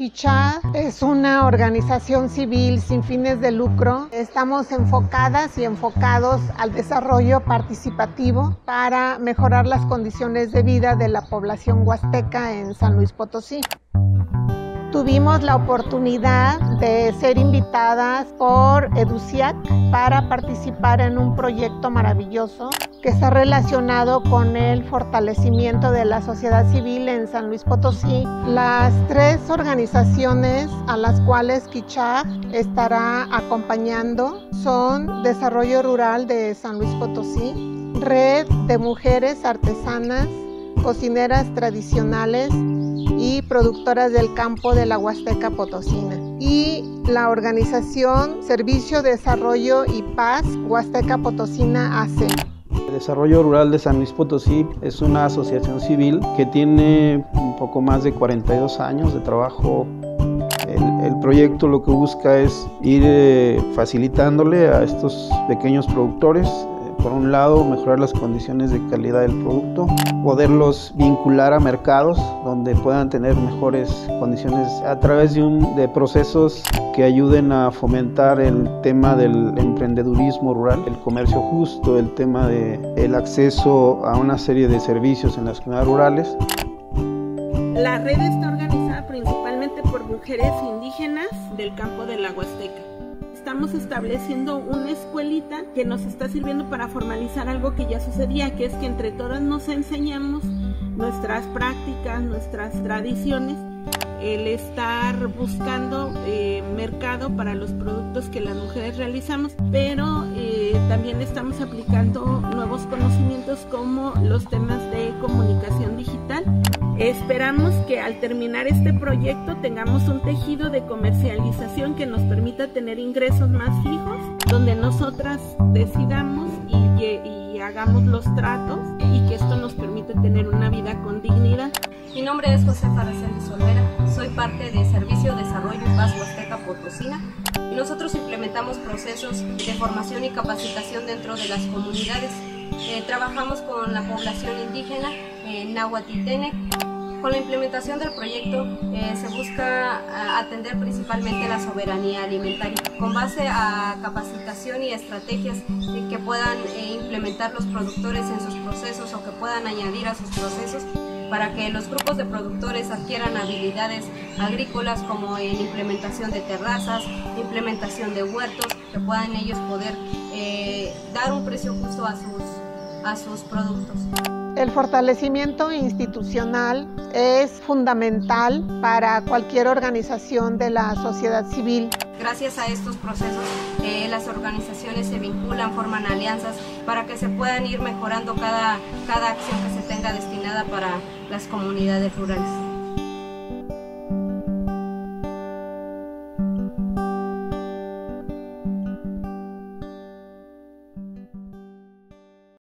Quichá es una organización civil sin fines de lucro. Estamos enfocadas y enfocados al desarrollo participativo para mejorar las condiciones de vida de la población huasteca en San Luis Potosí. Tuvimos la oportunidad de ser invitadas por EDUCIAC para participar en un proyecto maravilloso que está relacionado con el fortalecimiento de la sociedad civil en San Luis Potosí. Las tres organizaciones a las cuales Quichá estará acompañando son Desarrollo Rural de San Luis Potosí, Red de Mujeres Artesanas, Cocineras Tradicionales y productoras del campo de la Huasteca Potosina. Y la organización Servicio, Desarrollo y Paz Huasteca Potosina AC. Desarrollo Rural de San Luis Potosí es una asociación civil que tiene un poco más de 42 años de trabajo. El, el proyecto lo que busca es ir eh, facilitándole a estos pequeños productores por un lado, mejorar las condiciones de calidad del producto, poderlos vincular a mercados donde puedan tener mejores condiciones a través de, procesos que ayuden a fomentar el tema del emprendedurismo rural, el comercio justo, el tema del el acceso a una serie de servicios en las comunidades rurales. La red está organizada principalmente por mujeres indígenas del campo de la Huasteca estamos estableciendo una escuelita que nos está sirviendo para formalizar algo que ya sucedía, que es que entre todas nos enseñamos nuestras prácticas, nuestras tradiciones, el estar buscando eh, mercado para los productos que las mujeres realizamos, pero eh, también estamos aplicando nuevos conocimientos como los temas de comunicación digital Esperamos que al terminar este proyecto tengamos un tejido de comercialización que nos permita tener ingresos más fijos, donde nosotras decidamos y, hagamos los tratos y que esto nos permita tener una vida con dignidad. Mi nombre es José Araceli Solvera, soy parte de Servicio Desarrollo y Paz Huasteca Potosina y nosotros implementamos procesos de formación y capacitación dentro de las comunidades. Eh, trabajamos con la población indígena en Nahuatitene con la implementación del proyecto eh, se busca eh, atender principalmente la soberanía alimentaria con base a capacitación y estrategias que puedan eh, implementar los productores en sus procesos o que puedan añadir a sus procesos para que los grupos de productores adquieran habilidades agrícolas como en implementación de terrazas, implementación de huertos, que puedan ellos poder dar un precio justo a sus, a sus productos. El fortalecimiento institucional es fundamental para cualquier organización de la sociedad civil. Gracias a estos procesos, eh, las organizaciones se vinculan, forman alianzas para que se puedan ir mejorando cada, cada acción que se tenga destinada para las comunidades rurales.